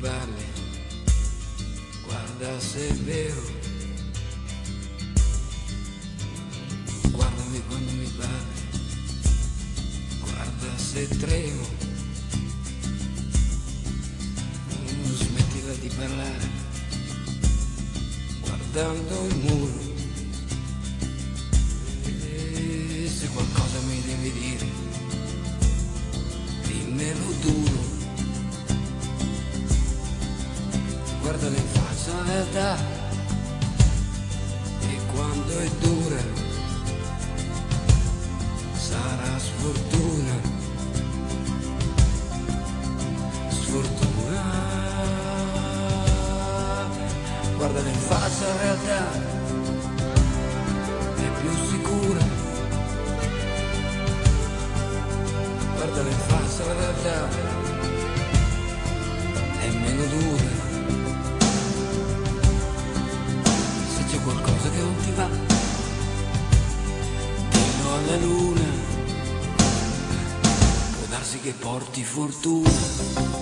parli, guarda se è vero. Guardami quando mi parli, guarda se tremo. Non smettila di parlare, guardando il muro. E se qualcosa mi devi dire, realtà e quando è dura sarà sfortuna, sfortuna. Guardala in faccia la realtà non ti va, dillo alla luna, può darsi che porti fortuna.